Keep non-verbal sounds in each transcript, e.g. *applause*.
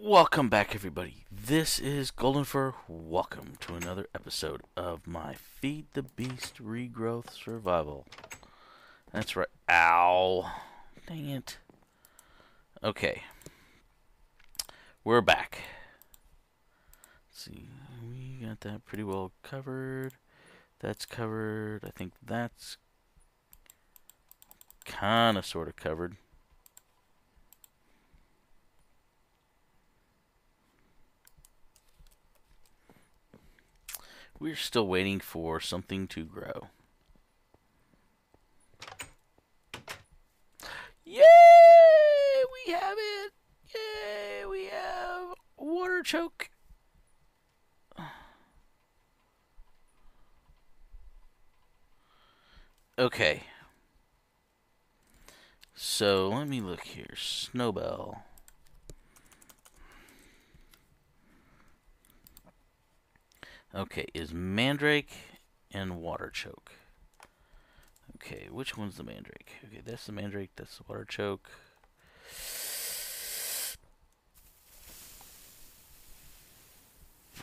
Welcome back, everybody. This is Goldenfir. Welcome to another episode of my Feed the Beast Regrowth Survival. That's right. Ow. Dang it. Okay. We're back. Let's see. We got that pretty well covered. That's covered. I think that's kind of sort of covered. We're still waiting for something to grow. Yay! We have it! Yay! We have water choke. Okay. So let me look here. Snowbell. Okay, is Mandrake and Water Choke. Okay, which one's the Mandrake? Okay, that's the Mandrake, that's the Water Choke.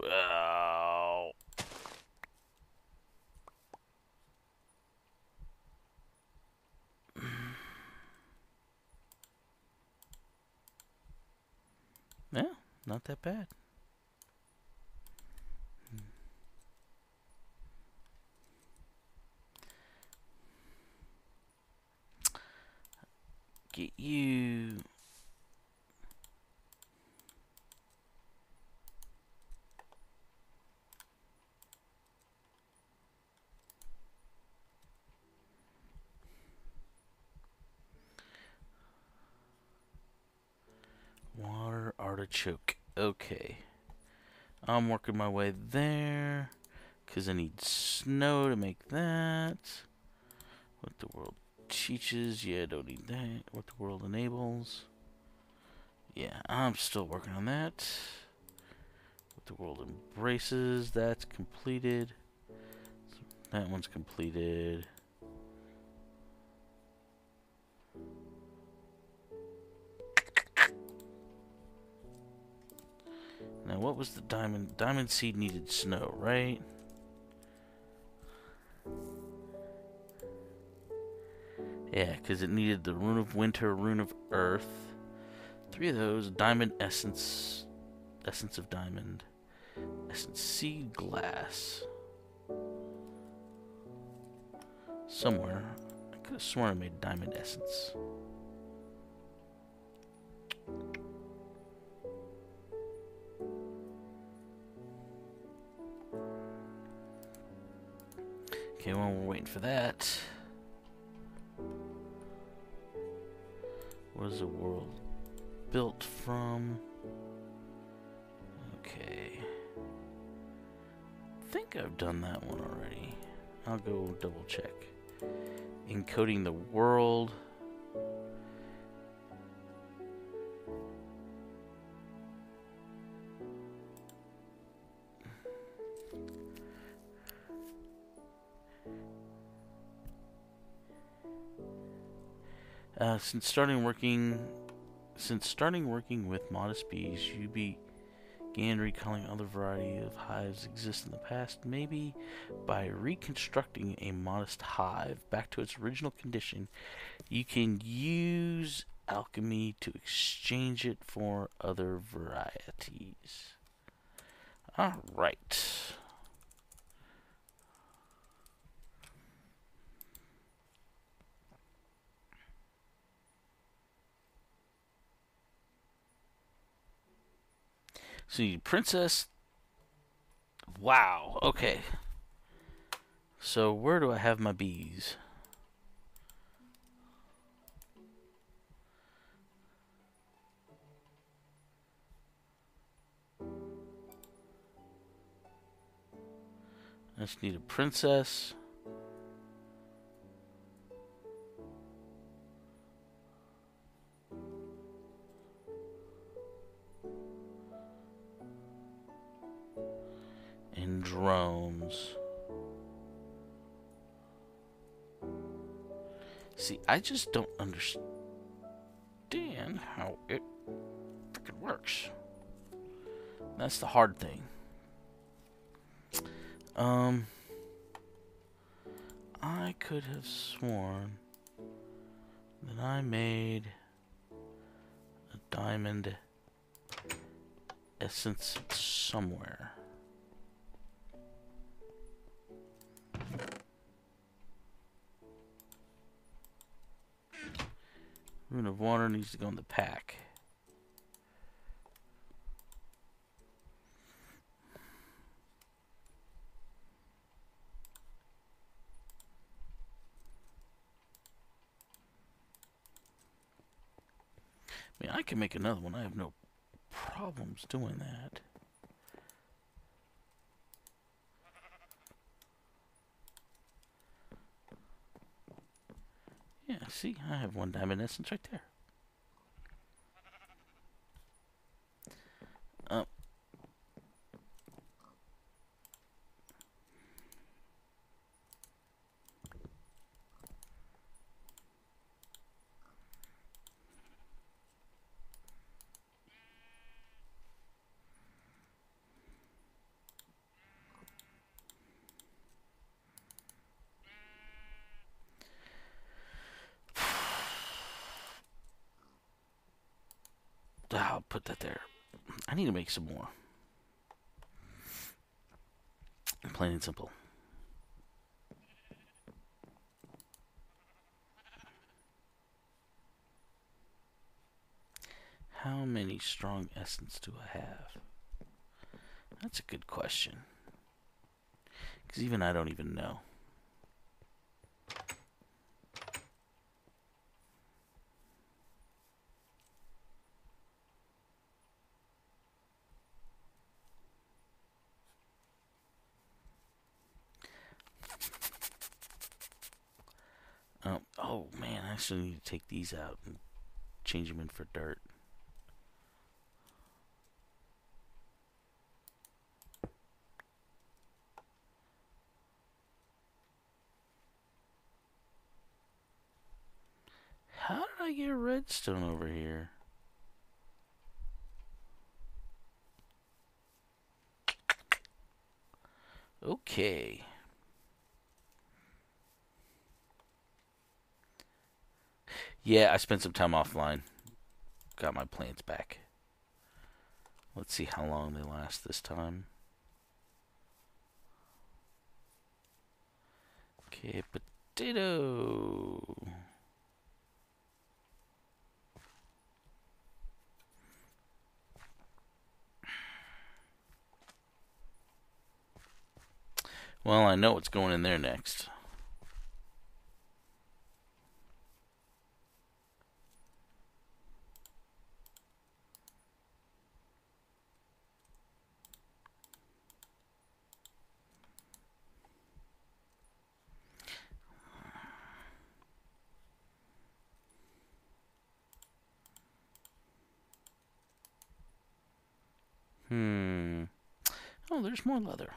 Wow. *sighs* Yeah, not that bad. You. Water artichoke. Okay. I'm working my way there. Because I need snow to make that. What the world teaches. Yeah, don't need that. What the world enables. Yeah, I'm still working on that. What the world embraces. That's completed. That one's completed. Now, what was the diamond? Diamond seed needed snow, right? Yeah, because it needed the Rune of Winter, Rune of Earth. Three of those. Diamond Essence. Essence of Diamond. Essence Seed Glass. Somewhere. I could have sworn I made Diamond Essence. Okay, well, we're waiting for that. What is the world built from? Okay. I think I've done that one already. I'll go double check. Encoding the world. Since starting working, since starting working with modest bees, you began recalling other variety of hives exist in the past. Maybe by reconstructing a modest hive back to its original condition, you can use alchemy to exchange it for other varieties. All right. See, princess. Wow. Okay. So where do I have my bees? I just need a princess. Drones. See, I just don't understand how it works. That's the hard thing. Um, I could have sworn that I made a diamond essence somewhere. Water needs to go in the pack. I mean, I can make another one. I have no problems doing that. Yeah, see, I have one diamond essence right there. Uh, I'll put that there. I need to make some more. Plain and simple. How many strong essence do I have? That's a good question. Because even I don't even know. Oh, oh man, I actually need to take these out and change them in for dirt. How did I get redstone over here? Okay. Yeah, I spent some time offline. Got my plants back. Let's see how long they last this time. Okay, potato. Well, I know what's going in there next. Hmm. Oh, there's more leather.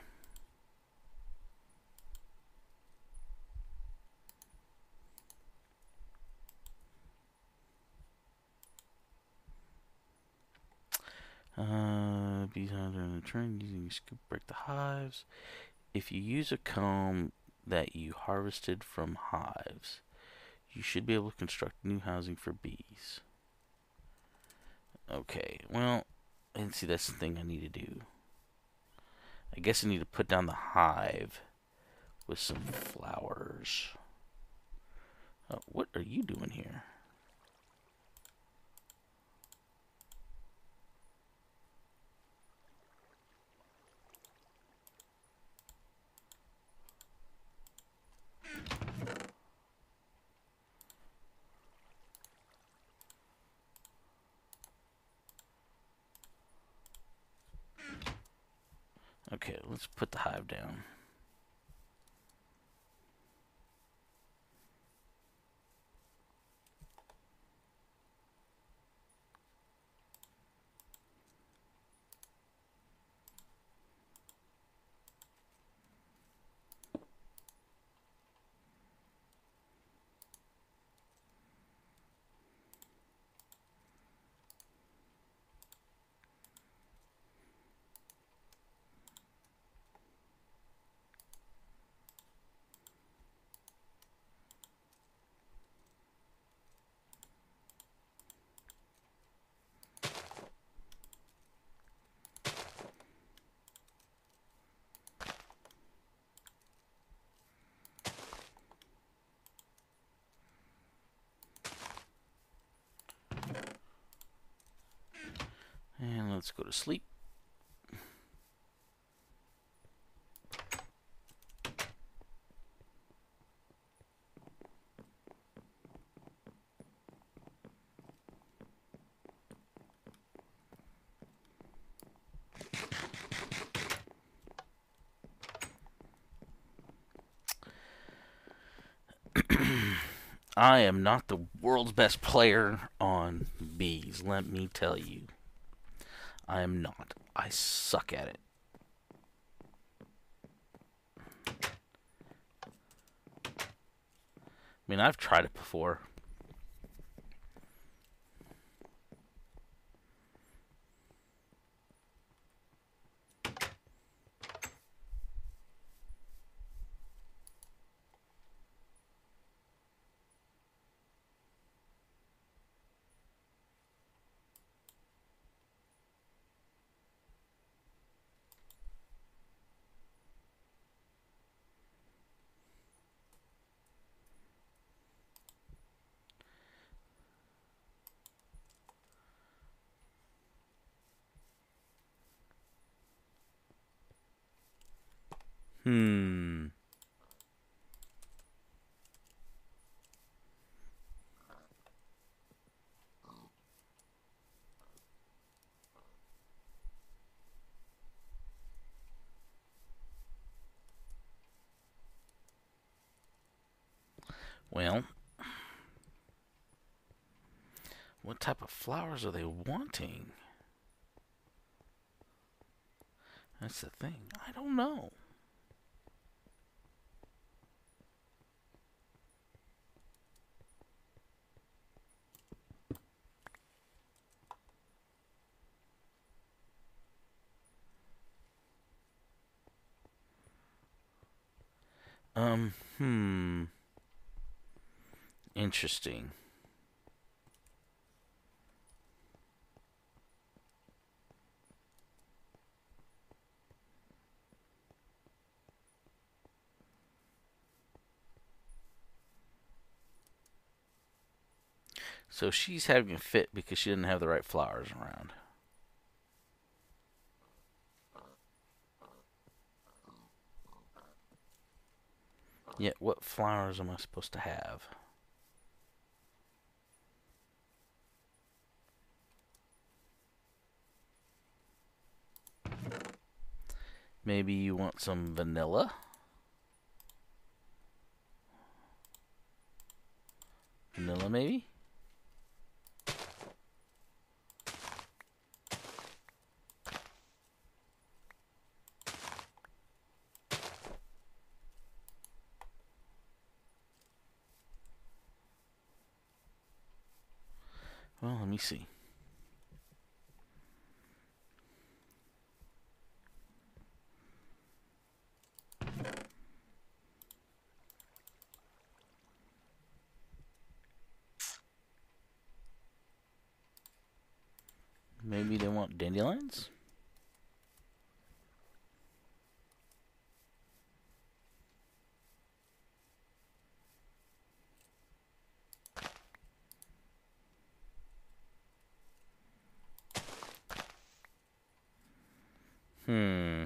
Uh, bees hunter in the train using a scoop break the hives. If you use a comb that you harvested from hives, you should be able to construct new housing for bees. Okay, well, and see that's the thing I need to do. I guess I need to put down the hive with some flowers. Oh, what are you doing here? Okay, let's put the hive down. Let's go to sleep. *clears throat* I am not the world's best player on bees, let me tell you. I am not. I suck at it. I mean, I've tried it before. Hmm. Well, what type of flowers are they wanting? That's the thing. I don't know. Um, hmm. Interesting. So she's having a fit because she didn't have the right flowers around. Yet, what flowers am I supposed to have? Maybe you want some vanilla? Vanilla, maybe? Me see. Maybe they want dandelions? Hmm.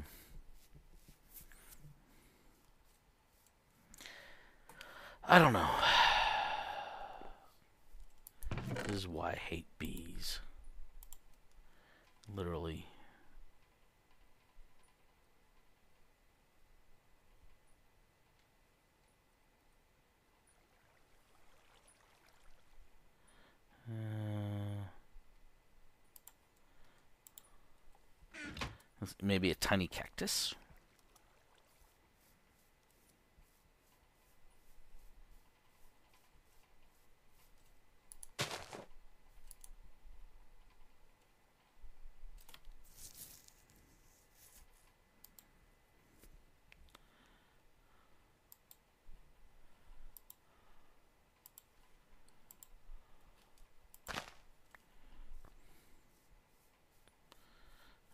I don't know. This is why I hate bees. Literally. Uh, Maybe a tiny cactus.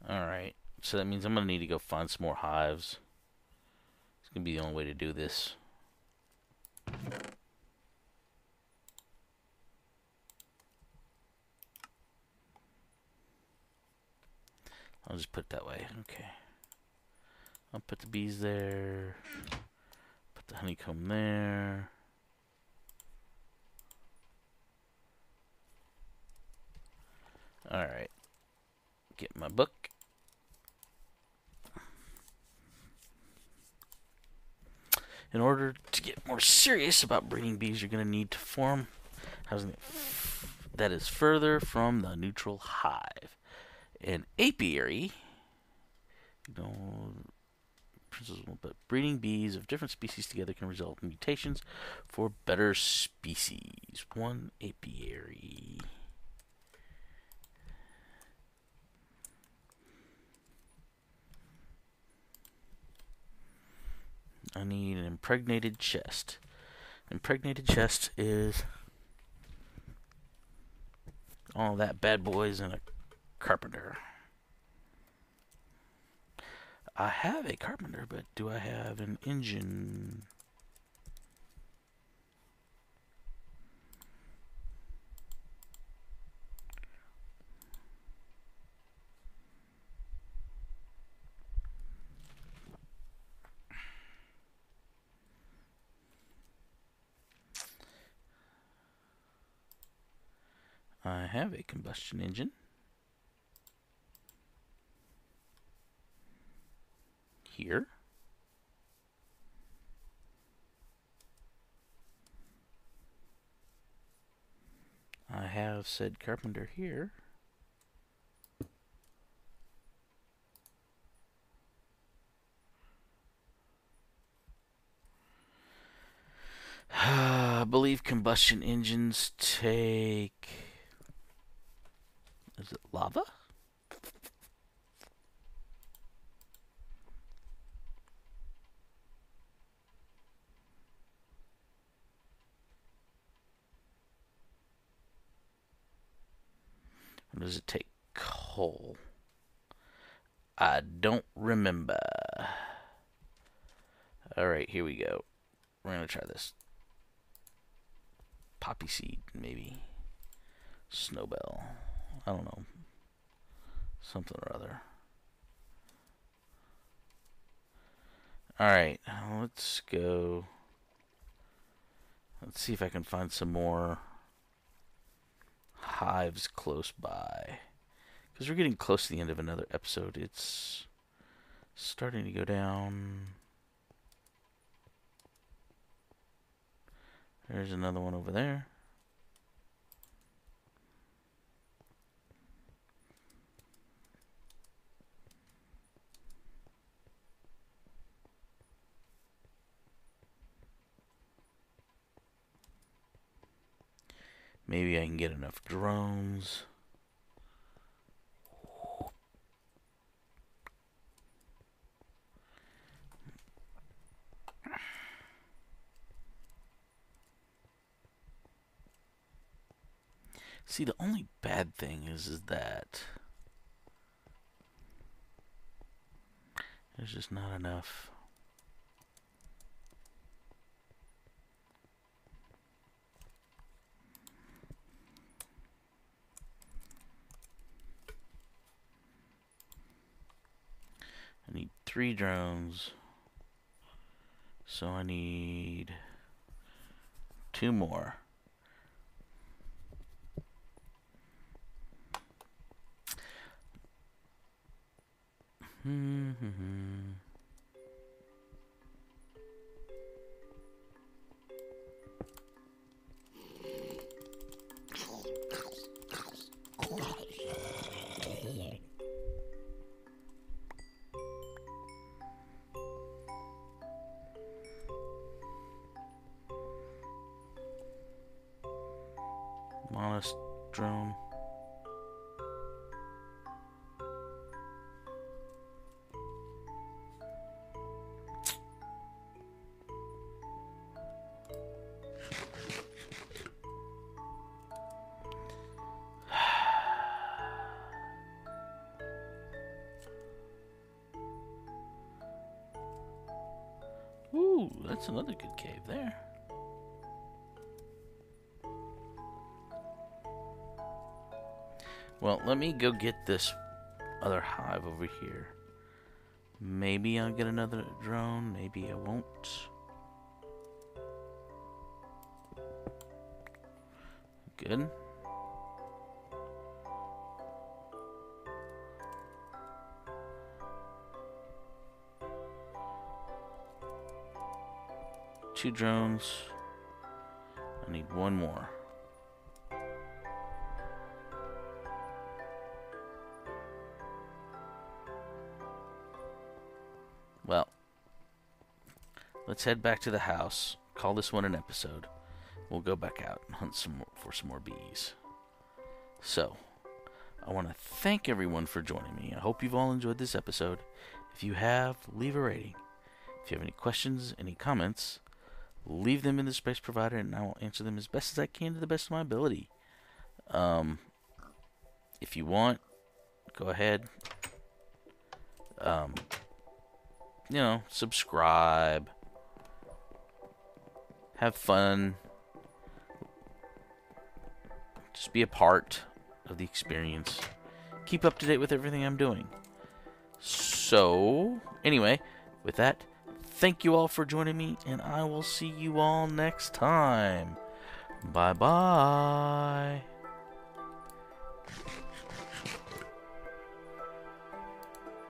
Alright. So that means I'm going to need to go find some more hives. It's going to be the only way to do this. I'll just put it that way. Okay. I'll put the bees there. Put the honeycomb there. Alright. Get my book. In order to get more serious about breeding bees, you're going to need to form housing that is further from the neutral hive. An apiary, you know, but breeding bees of different species together can result in mutations for better species. One apiary. I need an impregnated chest. Impregnated chest is all that bad boys and a carpenter. I have a carpenter, but do I have an engine? I have a combustion engine. Here. I have said carpenter here. *sighs* I believe combustion engines take is it lava? Or does it take coal? I don't remember. Alright, here we go. We're going to try this. Poppy seed, maybe. Snowbell. I don't know. Something or other. Alright, let's go. Let's see if I can find some more hives close by. Because we're getting close to the end of another episode. It's starting to go down. There's another one over there. Maybe I can get enough drones. See, the only bad thing is, is that there's just not enough. I need three drones. So I need two more. Hmm. That's another good cave there. Well, let me go get this other hive over here. Maybe I'll get another drone, maybe I won't. Good. Two drones. I need one more. Well, let's head back to the house. Call this one an episode. We'll go back out and hunt some more, for some more bees. So, I want to thank everyone for joining me. I hope you've all enjoyed this episode. If you have, leave a rating. If you have any questions, any comments, leave them in the space provider and I will answer them as best as I can to the best of my ability. Um, if you want, go ahead. Um, you know, subscribe. Have fun. Just be a part of the experience. Keep up to date with everything I'm doing. So, anyway, with that, thank you all for joining me, and I will see you all next time. Bye bye.